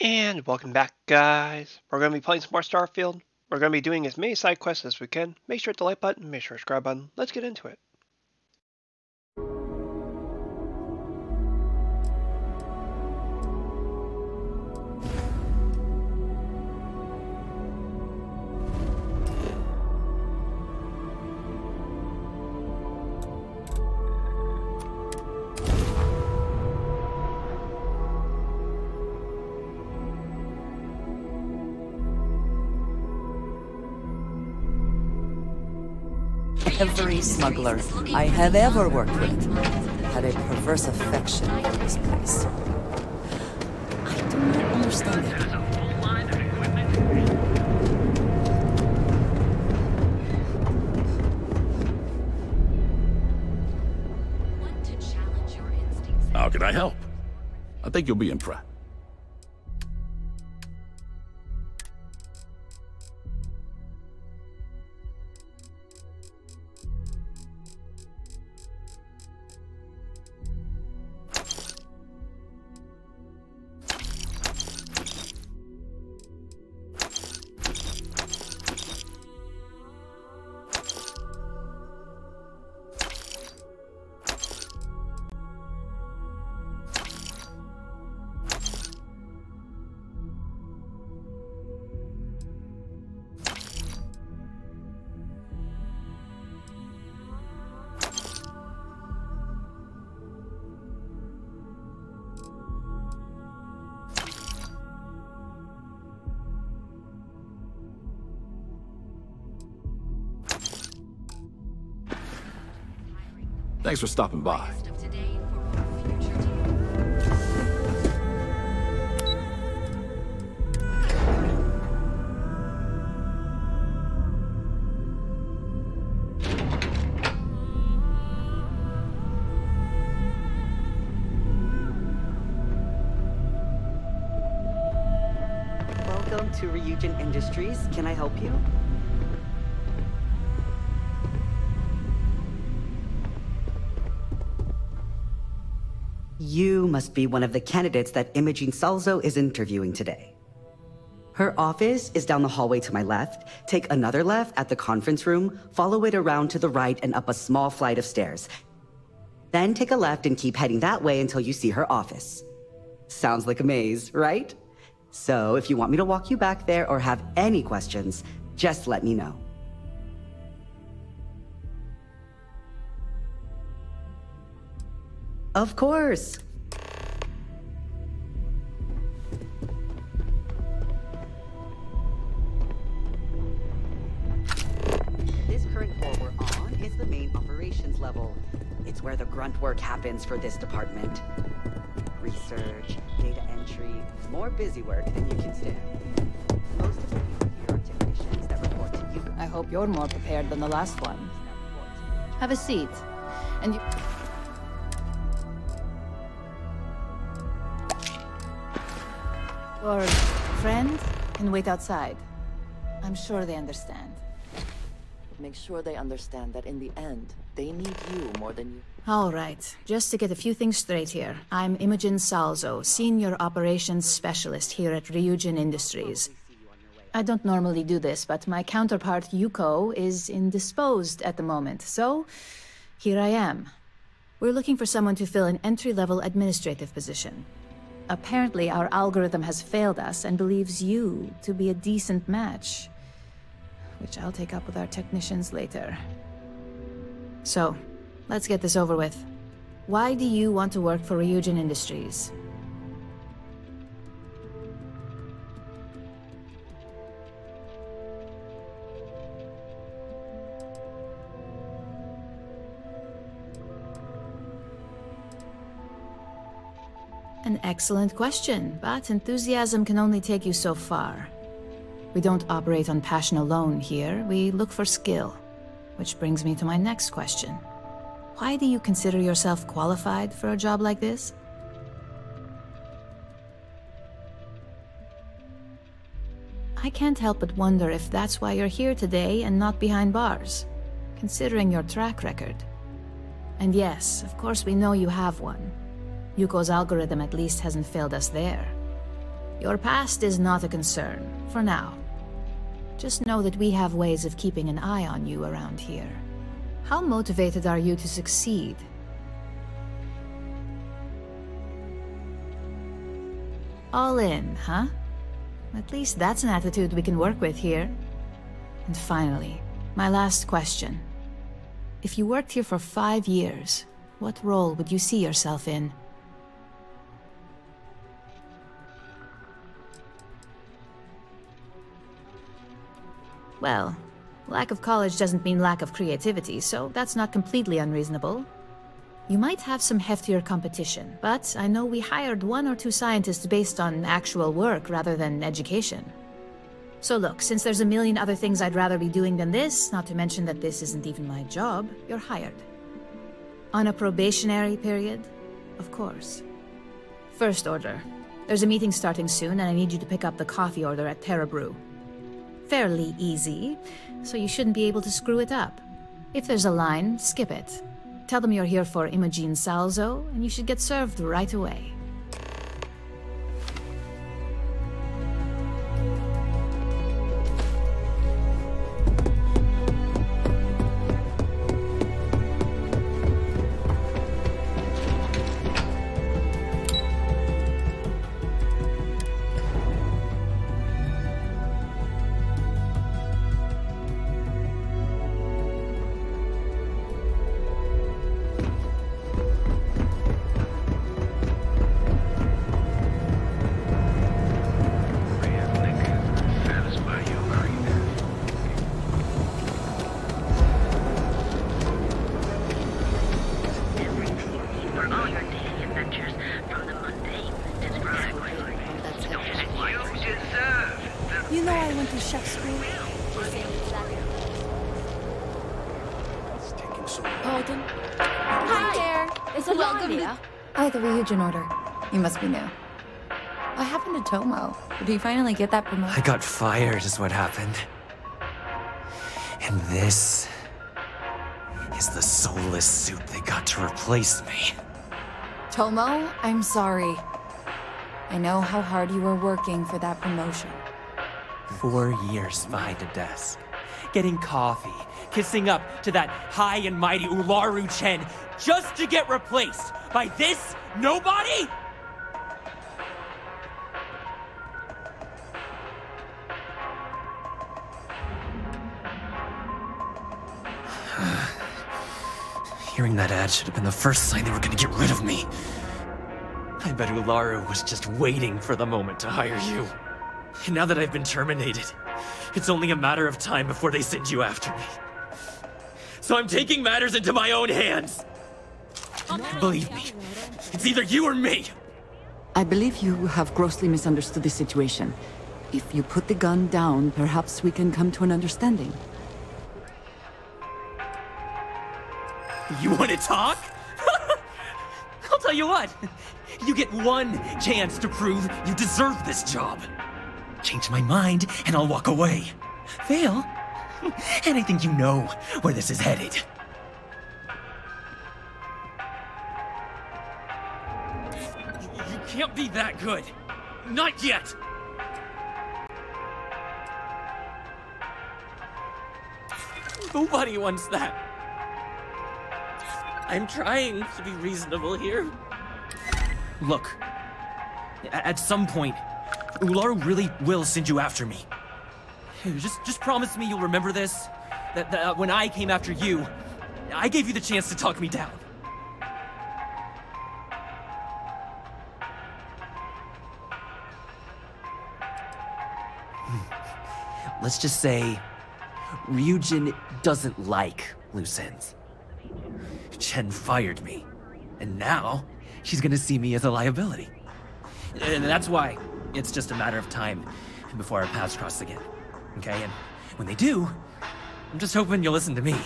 And welcome back, guys. We're going to be playing some more Starfield. We're going to be doing as many side quests as we can. Make sure to hit the like button, make sure to subscribe button. Let's get into it. Smuggler I have ever worked with had a perverse affection for this place. I do not understand it. How can I help? I think you'll be impressed. Thanks for stopping by. Best of today for our future. Welcome to Ryujin Industries. Can I help you? Must be one of the candidates that Imogene Salzo is interviewing today. Her office is down the hallway to my left. Take another left at the conference room, follow it around to the right and up a small flight of stairs. Then take a left and keep heading that way until you see her office. Sounds like a maze, right? So if you want me to walk you back there or have any questions, just let me know. Of course. Level. It's where the grunt work happens for this department. Research, data entry, more busy work than you can stand. Most of the people here are technicians that report to you. I hope you're more prepared than the last one. Have a seat. And you... Your friend can wait outside. I'm sure they understand. Make sure they understand that in the end, they need you more than you. All right, just to get a few things straight here. I'm Imogene Salzo, Senior Operations Specialist here at Ryujin Industries. I don't normally do this, but my counterpart Yuko is indisposed at the moment, so here I am. We're looking for someone to fill an entry-level administrative position. Apparently, our algorithm has failed us and believes you to be a decent match. Which I'll take up with our technicians later. So, let's get this over with. Why do you want to work for Ryujin Industries? An excellent question, but enthusiasm can only take you so far. We don't operate on passion alone here, we look for skill. Which brings me to my next question. Why do you consider yourself qualified for a job like this? I can't help but wonder if that's why you're here today and not behind bars, considering your track record. And yes, of course we know you have one. Yuko's algorithm at least hasn't failed us there. Your past is not a concern, for now. Just know that we have ways of keeping an eye on you around here. How motivated are you to succeed? All in, huh? At least that's an attitude we can work with here. And finally, my last question. If you worked here for five years, what role would you see yourself in? Well, lack of college doesn't mean lack of creativity, so that's not completely unreasonable. You might have some heftier competition, but I know we hired one or two scientists based on actual work rather than education. So look, since there's a million other things I'd rather be doing than this, not to mention that this isn't even my job, you're hired. On a probationary period? Of course. First order. There's a meeting starting soon, and I need you to pick up the coffee order at Terra Brew. Fairly easy, so you shouldn't be able to screw it up. If there's a line, skip it. Tell them you're here for Imogene Salzo, and you should get served right away. The order. You must be new. What happened to Tomo? Did he finally get that promotion? I got fired, is what happened. And this is the soulless suit they got to replace me. Tomo, I'm sorry. I know how hard you were working for that promotion. Four years behind a desk, getting coffee, kissing up to that high and mighty Ularu Chen, just to get replaced by this nobody? Hearing that ad should have been the first sign they were gonna get rid of me. I bet Ularu was just waiting for the moment to hire you. And now that I've been terminated, it's only a matter of time before they send you after me. So I'm taking matters into my own hands. Believe me, it's either you or me. I believe you have grossly misunderstood the situation. If you put the gun down, perhaps we can come to an understanding. You want to talk? I'll tell you what. You get one chance to prove you deserve this job. Change my mind, and I'll walk away. Fail, and I think you know where this is headed. Can't be that good. Not yet. Nobody wants that. I'm trying to be reasonable here. Look, at some point, Ularu really will send you after me. Just, just promise me you'll remember this. That, that uh, when I came after you, I gave you the chance to talk me down. Let's just say, Ryujin doesn't like loose ends. Chen fired me. And now, she's gonna see me as a liability. And that's why it's just a matter of time before our paths cross again. Okay? And when they do, I'm just hoping you'll listen to me.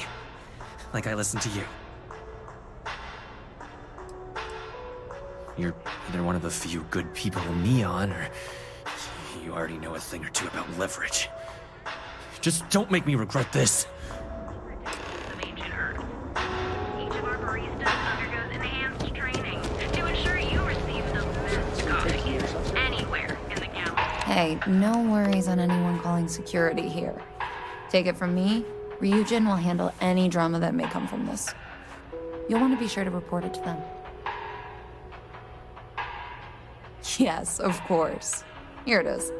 Like I listen to you. You're either one of the few good people in Neon, or you already know a thing or two about leverage. Just don't make me regret this. Hey, no worries on anyone calling security here. Take it from me, Ryujin will handle any drama that may come from this. You'll want to be sure to report it to them. Yes, of course. Here it is.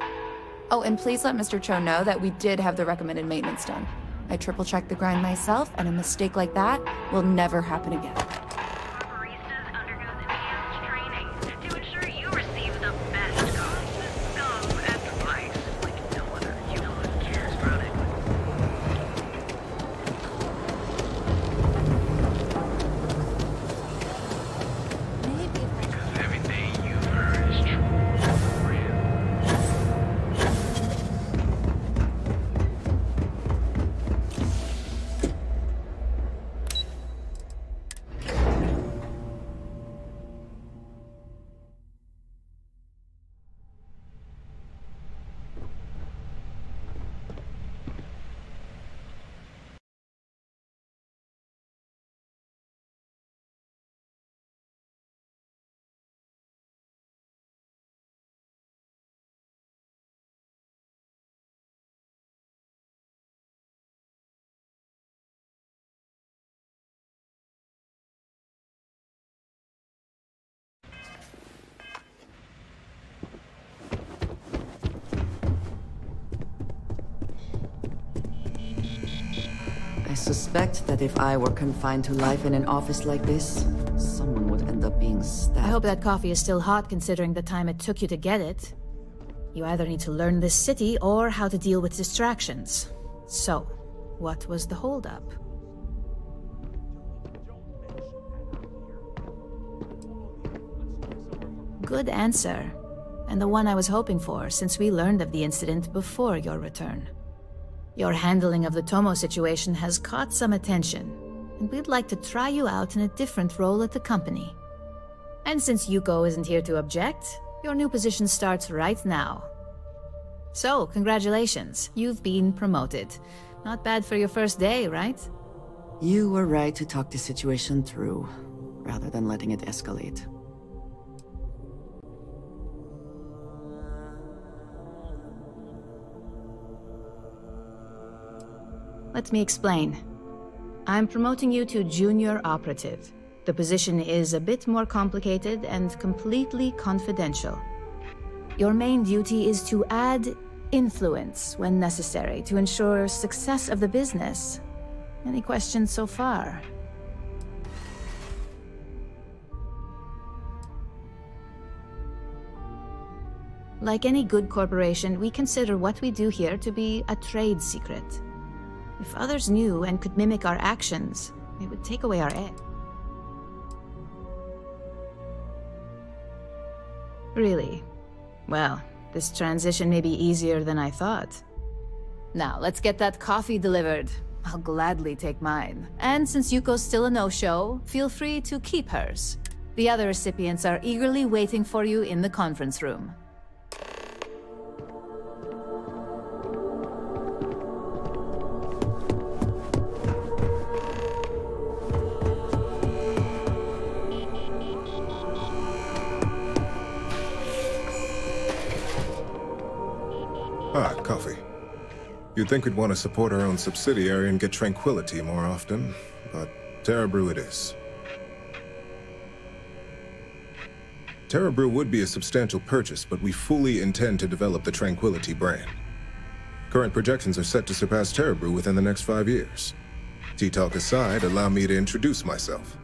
Oh, and please let Mr. Cho know that we did have the recommended maintenance done. I triple checked the grind myself, and a mistake like that will never happen again. Suspect that if I were confined to life in an office like this, someone would end up being stabbed. I hope that coffee is still hot considering the time it took you to get it. You either need to learn this city or how to deal with distractions. So, what was the holdup? Good answer. And the one I was hoping for, since we learned of the incident before your return. Your handling of the Tomo situation has caught some attention, and we'd like to try you out in a different role at the company. And since Yuko isn't here to object, your new position starts right now. So, congratulations, you've been promoted. Not bad for your first day, right? You were right to talk the situation through, rather than letting it escalate. Let me explain. I'm promoting you to junior operative. The position is a bit more complicated and completely confidential. Your main duty is to add influence when necessary to ensure success of the business. Any questions so far? Like any good corporation, we consider what we do here to be a trade secret. If others knew and could mimic our actions, it would take away our edge. Really? Well, this transition may be easier than I thought. Now, let's get that coffee delivered. I'll gladly take mine. And since Yuko's still a no-show, feel free to keep hers. The other recipients are eagerly waiting for you in the conference room. You'd think we'd want to support our own subsidiary and get tranquility more often, but Terra Brew it is. Terra Brew would be a substantial purchase, but we fully intend to develop the Tranquility brand. Current projections are set to surpass Terra Brew within the next five years. Tea-talk aside, allow me to introduce myself.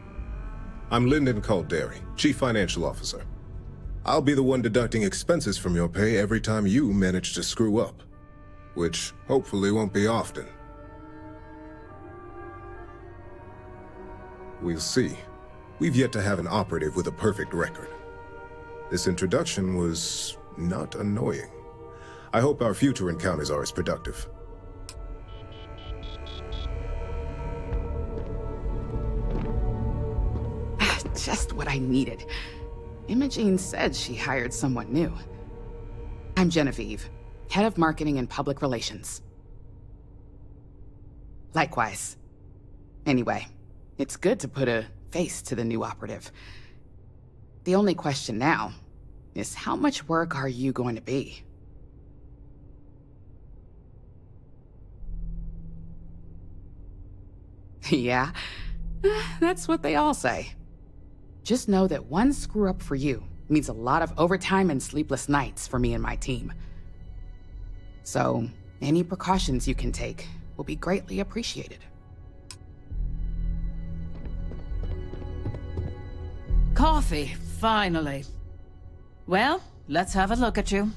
I'm Lyndon Calderi, Chief Financial Officer. I'll be the one deducting expenses from your pay every time you manage to screw up. Which hopefully won't be often. We'll see. We've yet to have an operative with a perfect record. This introduction was not annoying. I hope our future encounters are as productive. Just what I needed. Imogene said she hired someone new. I'm Genevieve, head of marketing and public relations. Likewise. Anyway, it's good to put a face to the new operative. The only question now is how much work are you going to be? yeah, that's what they all say. Just know that one screw up for you means a lot of overtime and sleepless nights for me and my team. So, any precautions you can take will be greatly appreciated. Coffee, finally. Well, let's have a look at you.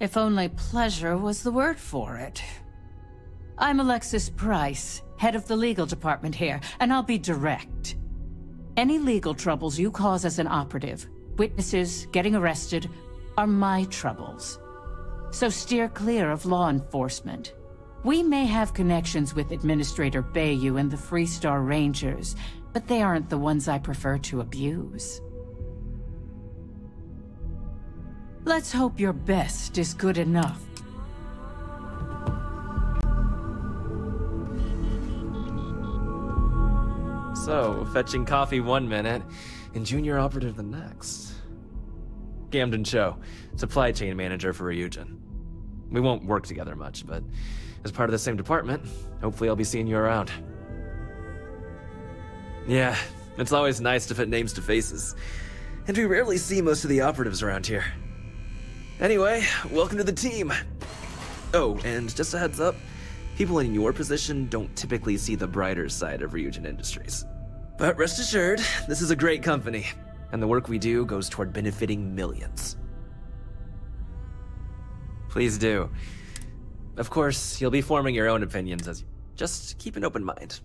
If only pleasure was the word for it. I'm Alexis Price, head of the legal department here, and I'll be direct. Any legal troubles you cause as an operative, witnesses, getting arrested, are my troubles. So steer clear of law enforcement. We may have connections with Administrator Bayu and the Freestar Rangers, but they aren't the ones I prefer to abuse. Let's hope your best is good enough. So, fetching coffee one minute, and junior operative the next. Camden Cho, supply chain manager for Ryujin. We won't work together much, but as part of the same department, hopefully I'll be seeing you around. Yeah, it's always nice to put names to faces. And we rarely see most of the operatives around here. Anyway, welcome to the team. Oh, and just a heads up, people in your position don't typically see the brighter side of Ryujin Industries. But rest assured, this is a great company, and the work we do goes toward benefiting millions. Please do. Of course, you'll be forming your own opinions as you just keep an open mind.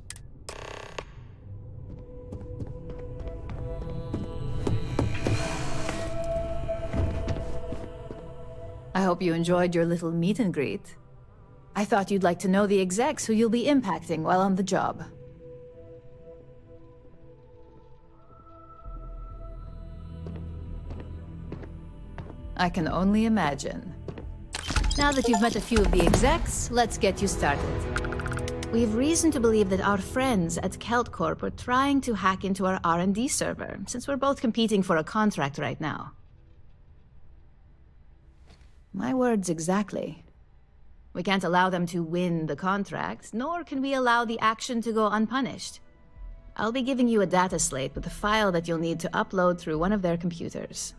I hope you enjoyed your little meet and greet. I thought you'd like to know the execs who you'll be impacting while on the job. I can only imagine. Now that you've met a few of the execs, let's get you started. We have reason to believe that our friends at KeltCorp are trying to hack into our R&D server, since we're both competing for a contract right now. My words exactly. We can't allow them to win the contract, nor can we allow the action to go unpunished. I'll be giving you a data slate with a file that you'll need to upload through one of their computers.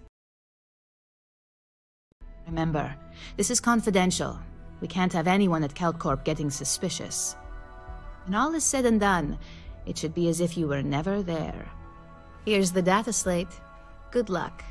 Remember, this is confidential. We can't have anyone at KeltCorp getting suspicious. When all is said and done, it should be as if you were never there. Here's the data slate. Good luck.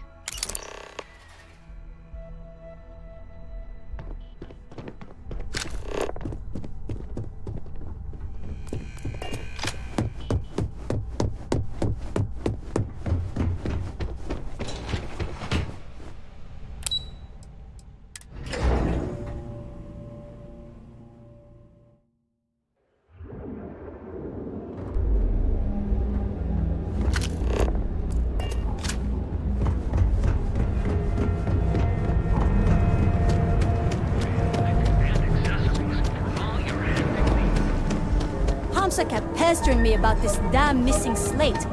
Hamsa kept pestering me about this damn missing slate.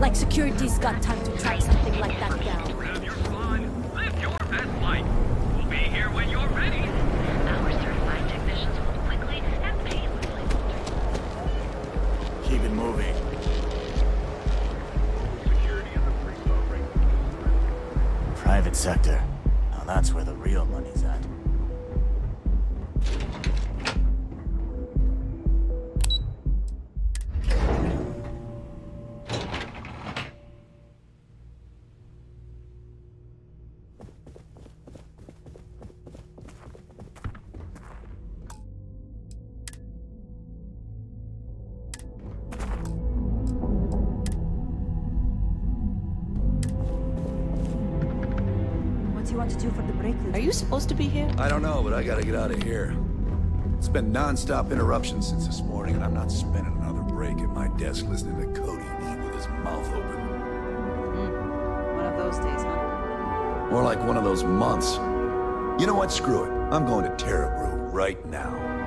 Like security's got time to It's been non-stop interruptions since this morning, and I'm not spending another break at my desk listening to Cody eat with his mouth open. Hmm. One of those days, huh? More like one of those months. You know what? Screw it. I'm going to Terra Brew right now.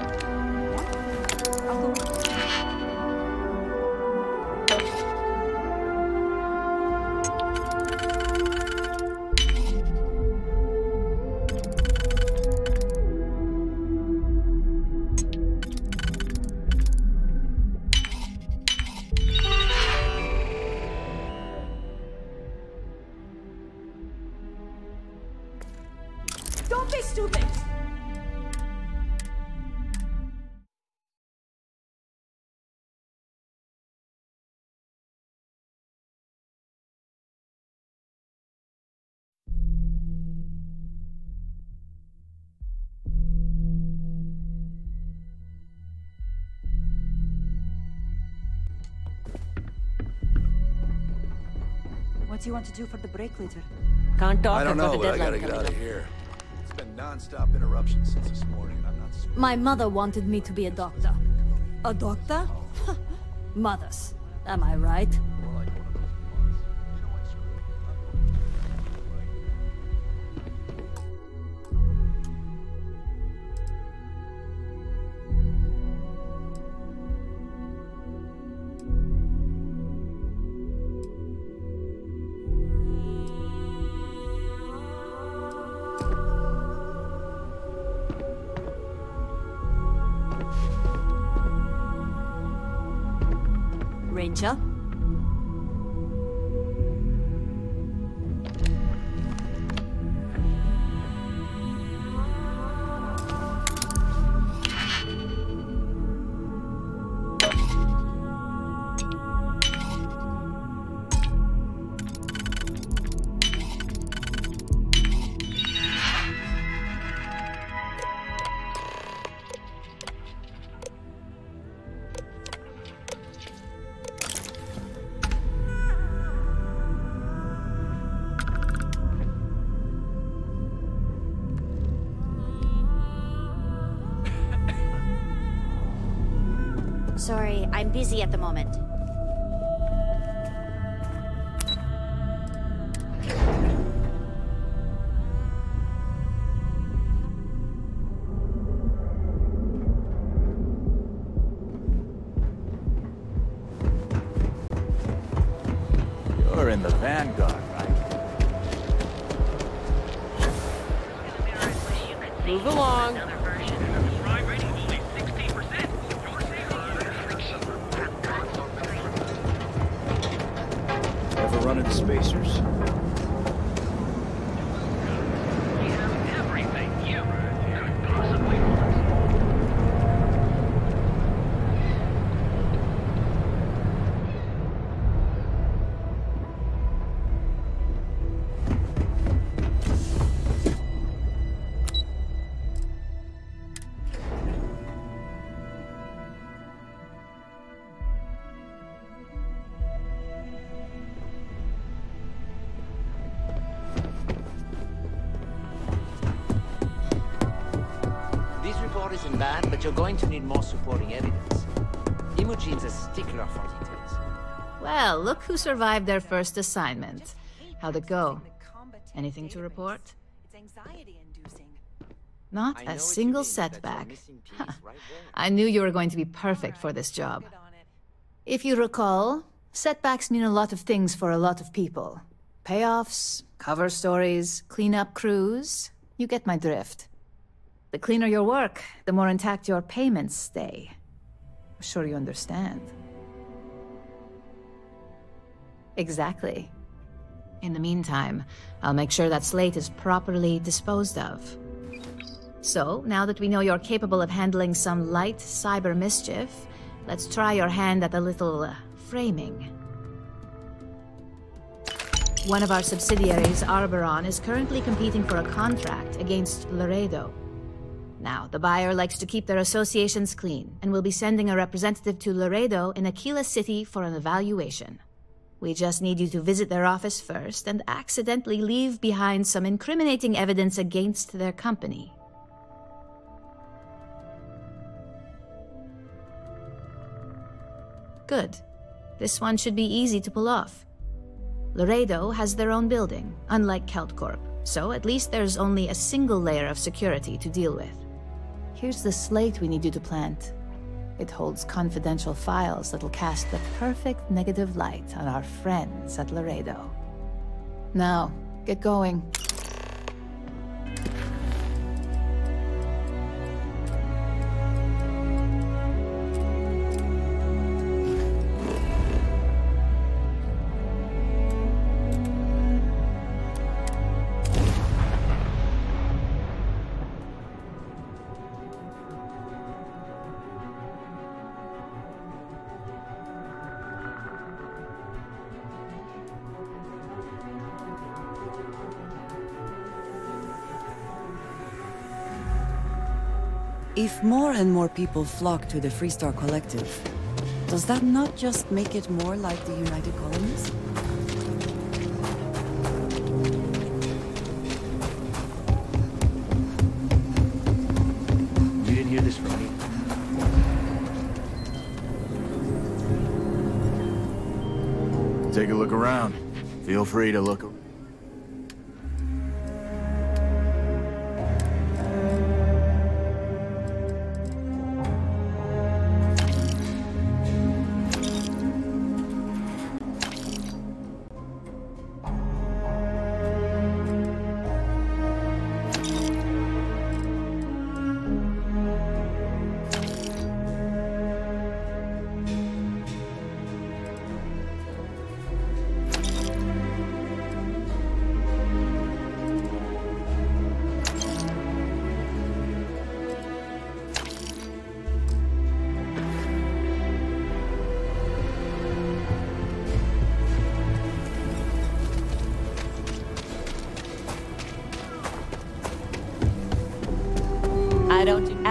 What do you want to do for the break later? Can't talk I don't about know, the but I gotta get out of here. It's been non-stop interruptions since this morning, and I'm not My mother wanted me to be a doctor. A doctor? Mothers. Am I right? I'm busy at the moment. Bad, but you're going to need more supporting evidence. Imogene's a stickler for details. Well, look who survived their first assignment. How'd it go? Anything to report? Not a single mean, that's your setback. missing piece Huh. right there. I knew you were going to be perfect for this job. If you recall, setbacks mean a lot of things for a lot of people. Payoffs, cover stories, cleanup crews. You get my drift. The cleaner your work, the more intact your payments stay. I'm sure you understand. Exactly. In the meantime, I'll make sure that Slate is properly disposed of. So, now that we know you're capable of handling some light cyber mischief, let's try your hand at a little uh, framing. One of our subsidiaries, Arboron, is currently competing for a contract against Laredo. Now, the buyer likes to keep their associations clean, and will be sending a representative to Laredo in Aquila City for an evaluation. We just need you to visit their office first and accidentally leave behind some incriminating evidence against their company. Good. This one should be easy to pull off. Laredo has their own building, unlike Keltcorp, so at least there's only a single layer of security to deal with. Here's the slate we need you to plant. It holds confidential files that'll cast the perfect negative light on our friends at Laredo. Now, get going. If more and more people flock to the Freestar Collective, does that not just make it more like the United Colonies? You didn't hear this from me. Take a look around. Feel free to look. I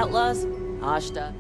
outlaws. Ashta.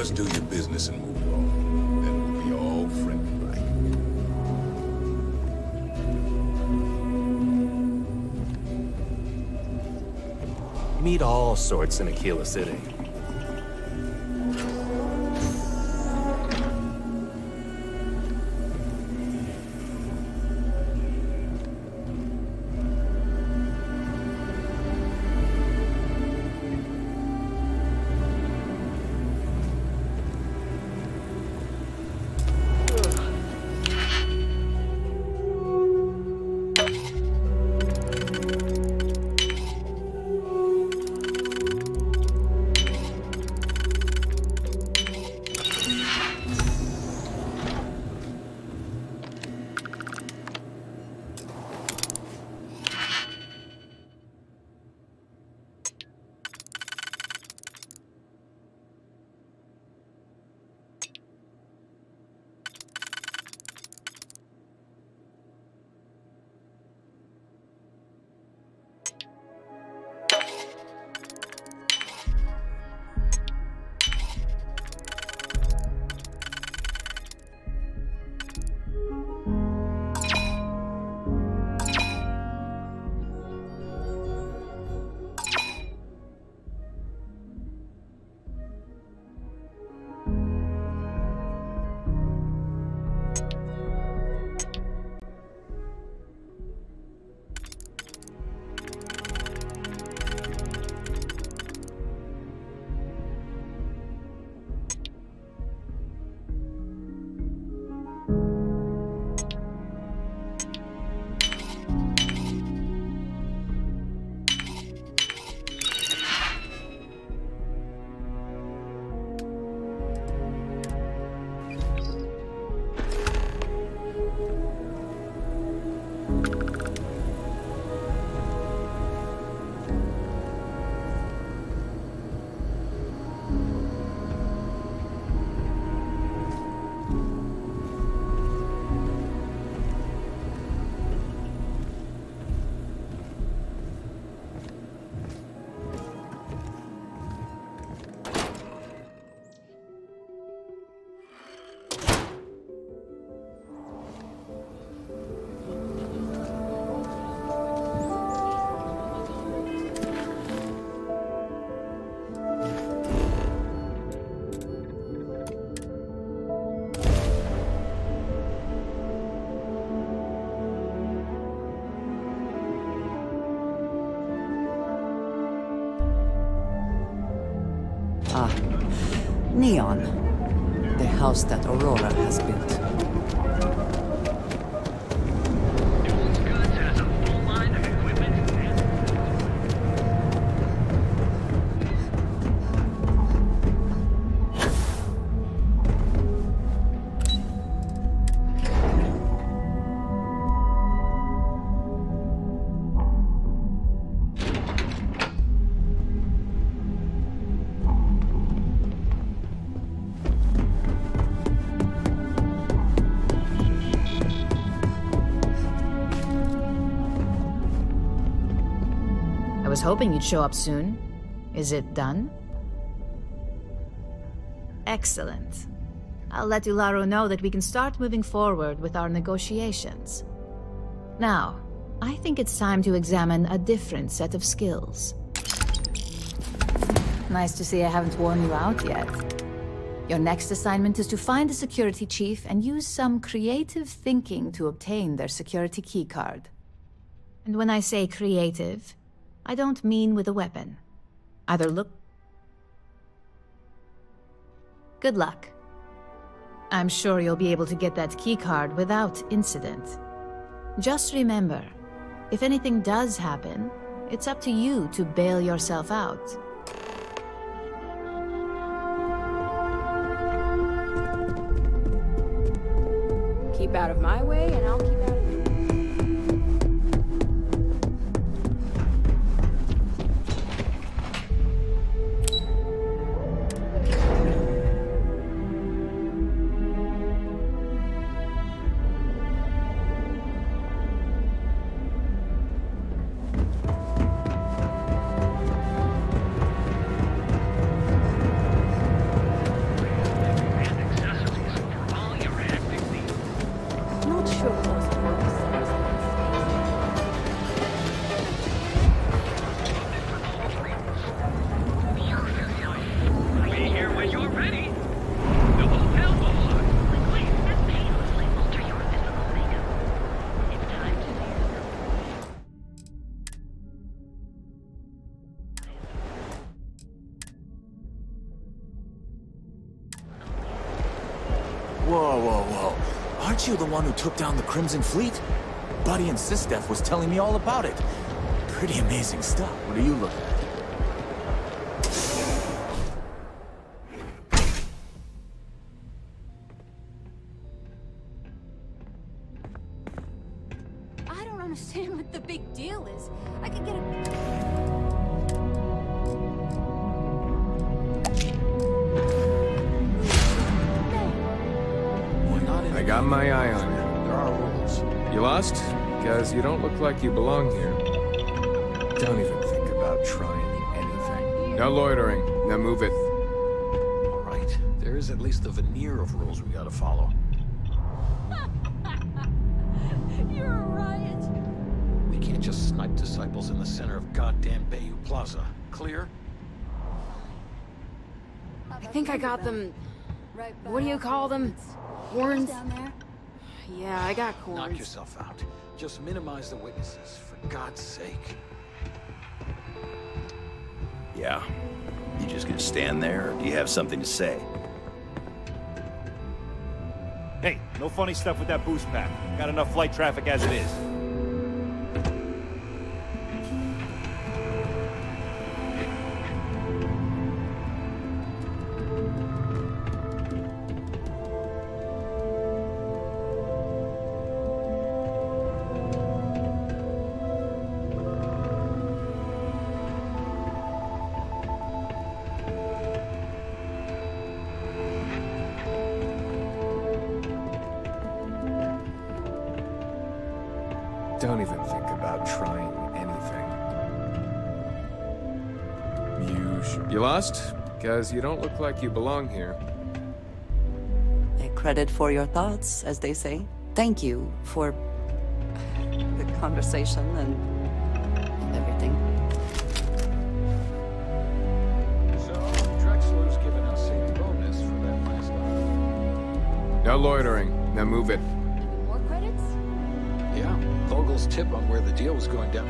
Just do your business and move along. Then we'll be all friendly, right? Meet all sorts in Aquila City. Neon. The house that Aurora has built. Was hoping you'd show up soon. Is it done? Excellent. I'll let Ularu know that we can start moving forward with our negotiations. Now, I think it's time to examine a different set of skills. Nice to see I haven't worn you out yet. Your next assignment is to find the security chief and use some creative thinking to obtain their security keycard. And when I say creative, I don't mean with a weapon. Either look. Good luck. I'm sure you'll be able to get that keycard without incident. Just remember, if anything does happen, it's up to you to bail yourself out. Keep out of my way, and I'll keep you the one who took down the Crimson Fleet? Buddy and Sistef was telling me all about it. Pretty amazing stuff. What are you looking at? Least a veneer of rules we gotta follow. You're a riot. We can't just snipe disciples in the center of goddamn Bayou Plaza. Clear? I think I got them. What do you call them? Horns? Down there? Yeah, I got horns. Knock yourself out. Just minimize the witnesses, for God's sake. Yeah. You just gonna stand there, or do you have something to say? No funny stuff with that boost pack. Got enough flight traffic as it is. Because you don't look like you belong here. A credit for your thoughts, as they say. Thank you for the conversation and everything. So, Drexler's given us a bonus for that last night. No loitering. Now move it. More credits? Yeah, Vogel's tip on where the deal was going down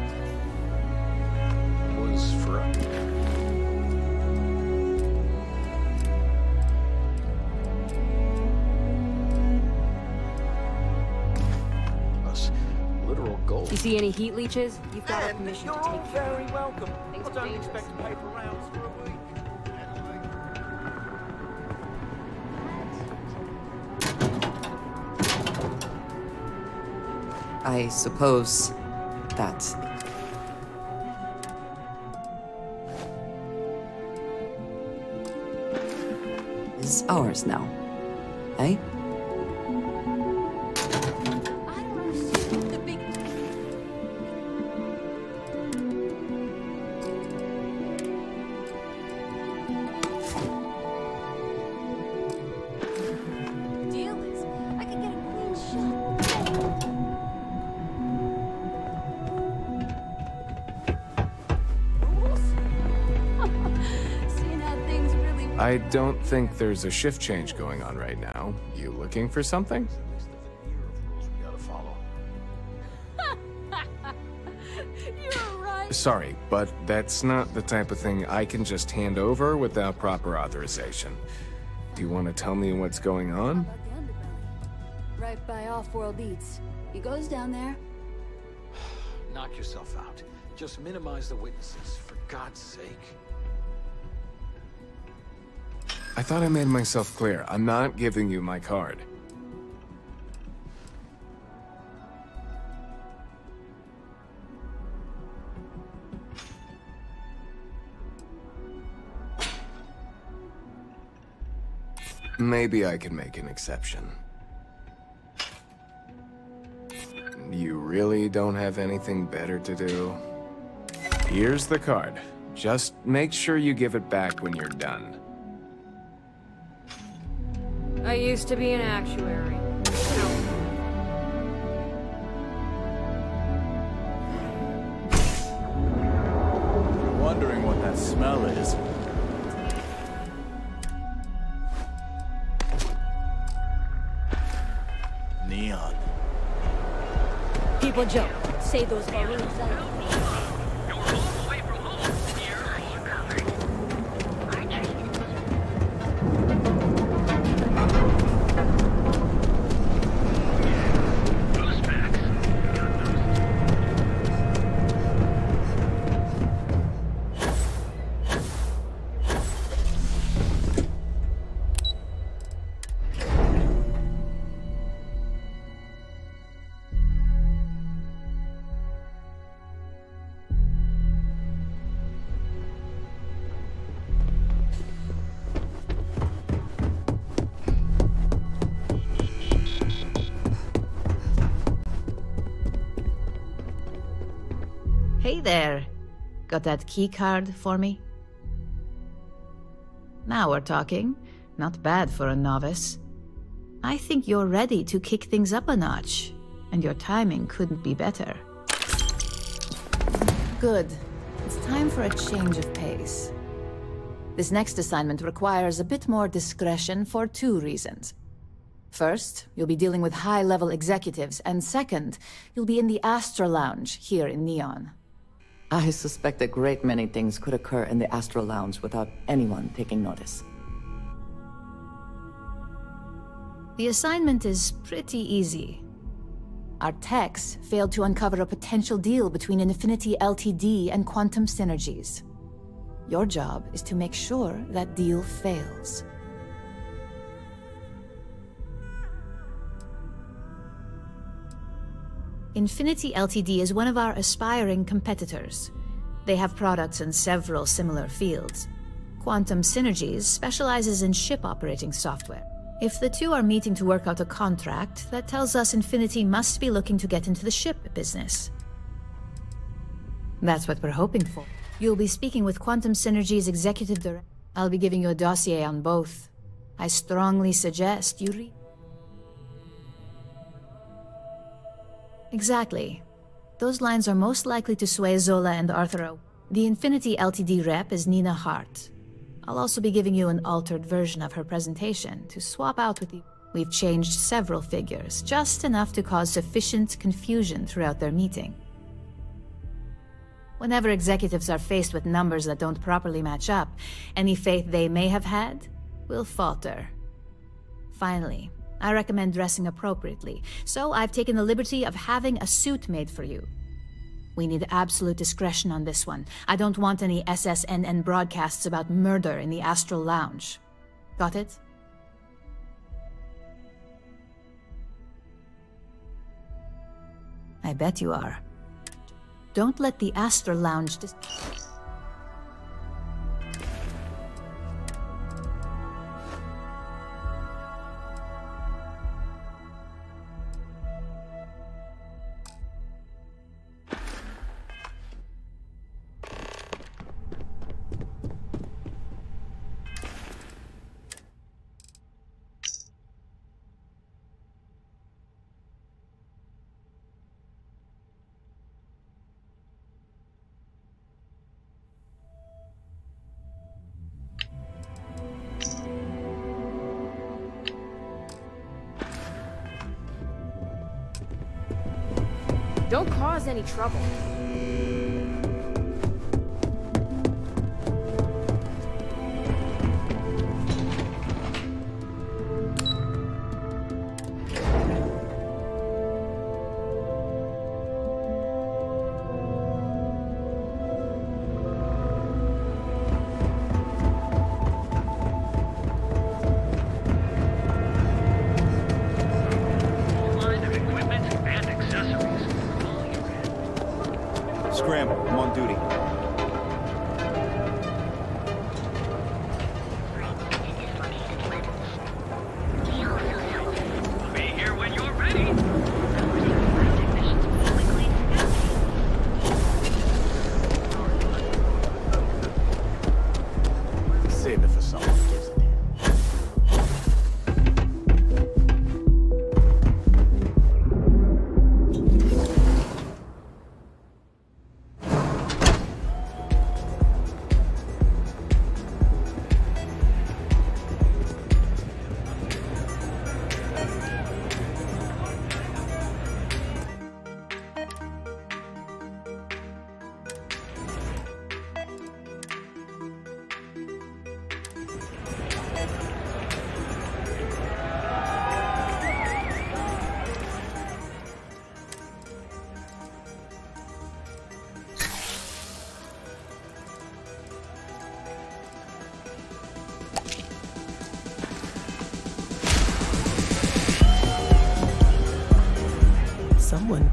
see any heat leeches? You've got our permission You're to take care very welcome. Things I are don't dangerous. expect to pay for rounds for a week. I suppose that is ours now. Eh? I don't think there's a shift change going on right now. You looking for something? Right. Sorry, but that's not the type of thing I can just hand over without proper authorization. Do you want to tell me what's going on? Right by Off-World Eats. He goes down there. Knock yourself out. Just minimize the witnesses, for God's sake. I thought I made myself clear. I'm not giving you my card. Maybe I can make an exception. You really don't have anything better to do? Here's the card. Just make sure you give it back when you're done. I used to be an actuary. Wondering what that smell is. Neon. People joke. Say those balloons Got that key card for me? Now we're talking. Not bad for a novice. I think you're ready to kick things up a notch, and your timing couldn't be better. Good. It's time for a change of pace. This next assignment requires a bit more discretion for two reasons. First, you'll be dealing with high level executives, and second, you'll be in the Astral Lounge here in Neon. I suspect a great many things could occur in the Astral Lounge without anyone taking notice. The assignment is pretty easy. Our techs failed to uncover a potential deal between Infinity LTD and Quantum Synergies. Your job is to make sure that deal fails. Infinity Ltd is one of our aspiring competitors. They have products in several similar fields. Quantum Synergies specializes in ship operating software. If the two are meeting to work out a contract, that tells us Infinity must be looking to get into the ship business. That's what we're hoping for. You'll be speaking with Quantum Synergy's executive director. I'll be giving you a dossier on both. I strongly suggest you read. Exactly. Those lines are most likely to sway Zola and Arthur. The Infinity Ltd rep is Nina Hart. I'll also be giving you an altered version of her presentation to swap out with you. We've changed several figures, just enough to cause sufficient confusion throughout their meeting. Whenever executives are faced with numbers that don't properly match up, any faith they may have had will falter. Finally, I recommend dressing appropriately, so I've taken the liberty of having a suit made for you. We need absolute discretion on this one. I don't want any SSNN broadcasts about murder in the Astral Lounge. Got it? I bet you are. Don't let the Astral Lounge dis- trouble.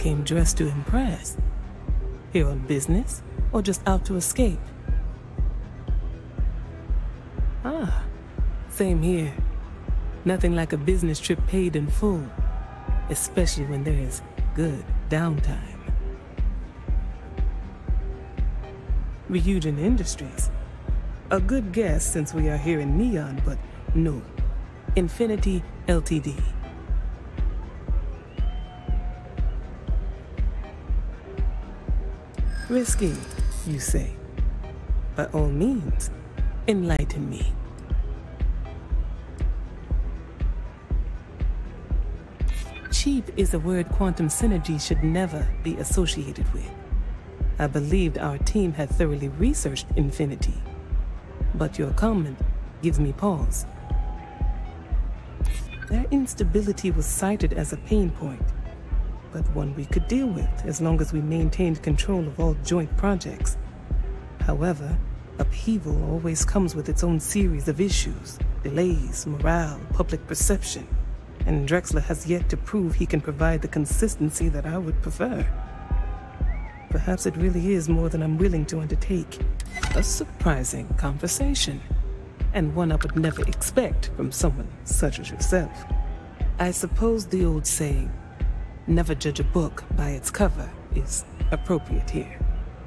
Came dressed to impress. Here on business, or just out to escape? Ah, same here. Nothing like a business trip paid in full, especially when there is good downtime. Ryujin Industries. A good guess since we are here in Neon, but no. Infinity Ltd. Risky, you say. By all means, enlighten me. Cheap is a word quantum synergy should never be associated with. I believed our team had thoroughly researched Infinity, but your comment gives me pause. Their instability was cited as a pain point, but one we could deal with as long as we maintained control of all joint projects. However, upheaval always comes with its own series of issues delays, morale, public perception, and Drexler has yet to prove he can provide the consistency that I would prefer. Perhaps it really is more than I'm willing to undertake. A surprising conversation, and one I would never expect from someone such as yourself. I suppose the old saying, never judge a book by its cover, is appropriate here.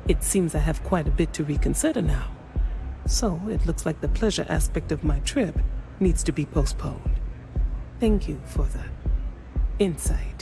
It seems I have quite a bit to reconsider now. So it looks like the pleasure aspect of my trip needs to be postponed. Thank you for the insight.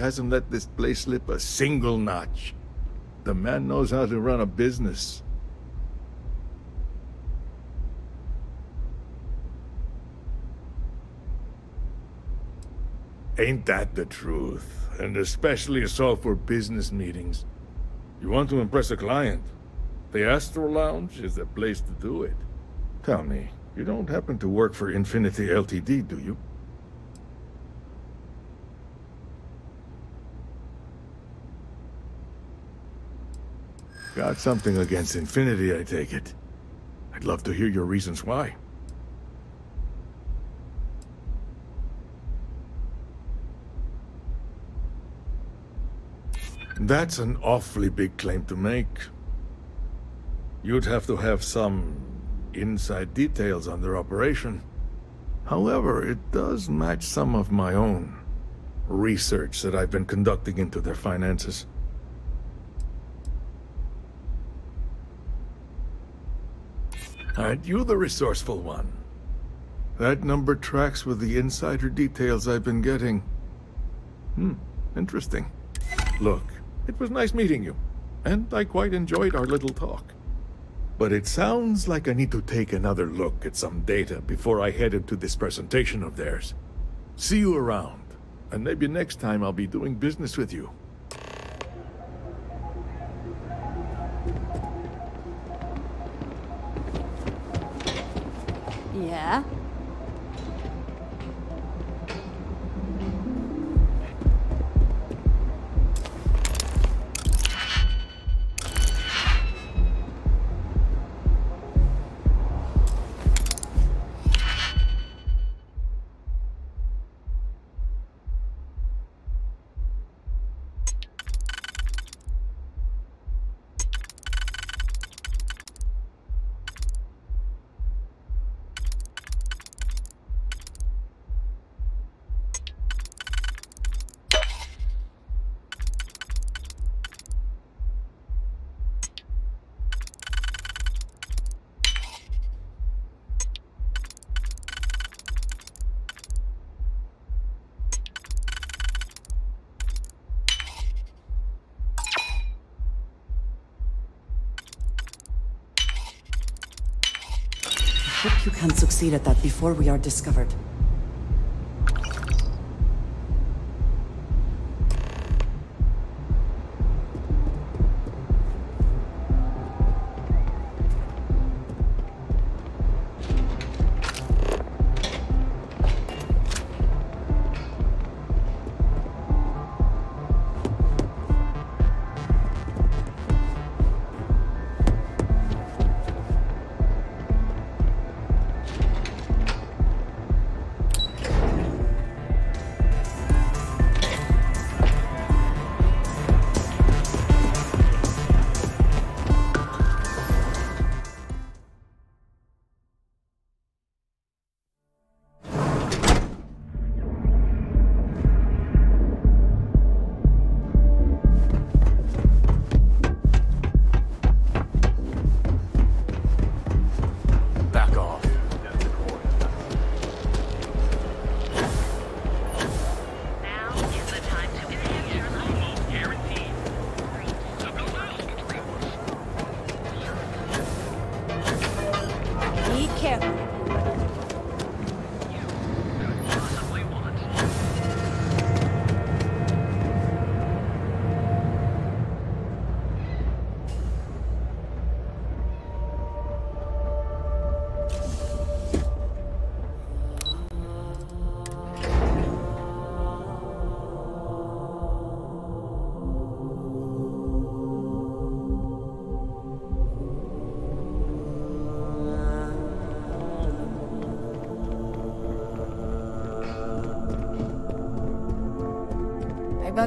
Hasn't let this place slip a single notch. the man knows how to run a business. Ain't that the truth? And especially so for business meetings. You want to impress a client? The Astral Lounge is the place to do it. Tell me, you don't happen to work for Infinity LTD, do you? Got something against Infinity, I take it. I'd love to hear your reasons why. That's an awfully big claim to make. You'd have to have some inside details on their operation. However, it does match some of my own research that I've been conducting into their finances. Aren't you the resourceful one? That number tracks with the insider details I've been getting. Hmm, interesting. Look, it was nice meeting you, and I quite enjoyed our little talk. But it sounds like I need to take another look at some data before I head into this presentation of theirs. See you around, and maybe next time I'll be doing business with you. Can succeed at that before we are discovered.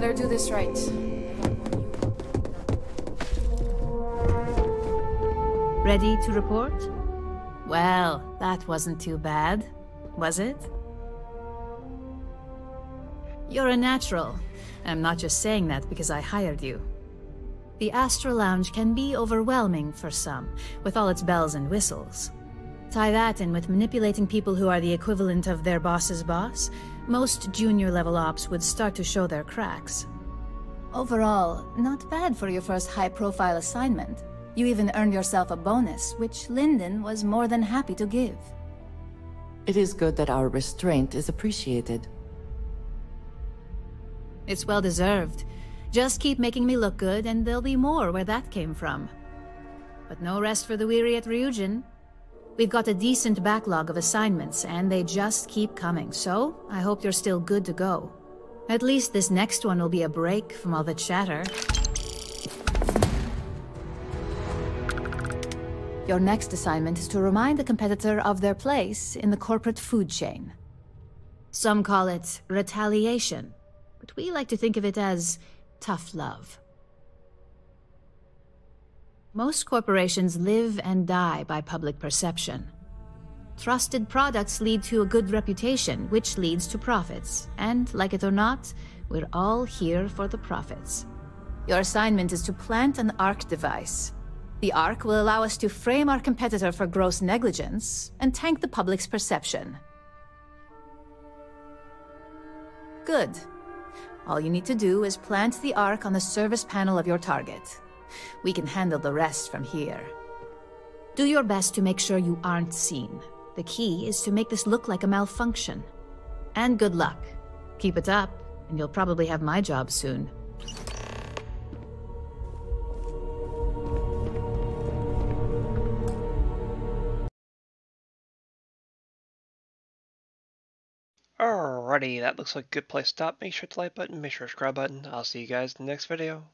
Better do this right. Ready to report? Well, that wasn't too bad, was it? You're a natural. I'm not just saying that because I hired you. The Astral Lounge can be overwhelming for some, with all its bells and whistles. Tie that in with manipulating people who are the equivalent of their boss's boss, most junior level ops would start to show their cracks. Overall, not bad for your first high-profile assignment. You even earned yourself a bonus, which Linden was more than happy to give. It is good that our restraint is appreciated. It's well deserved. Just keep making me look good, and there'll be more where that came from. But no rest for the weary at Ryujin. We've got a decent backlog of assignments, and they just keep coming, so I hope you're still good to go. At least this next one will be a break from all the chatter. Your next assignment is to remind the competitor of their place in the corporate food chain. Some call it retaliation, but we like to think of it as tough love. Most corporations live and die by public perception. Trusted products lead to a good reputation, which leads to profits. And, like it or not, we're all here for the profits. Your assignment is to plant an ARC device. The ARC will allow us to frame our competitor for gross negligence and tank the public's perception. Good. All you need to do is plant the ARC on the service panel of your target. We can handle the rest from here. Do your best to make sure you aren't seen. The key is to make this look like a malfunction. And good luck. Keep it up, and you'll probably have my job soon. Alrighty, that looks like a good place to stop. Make sure to like button, make sure to subscribe button. I'll see you guys in the next video.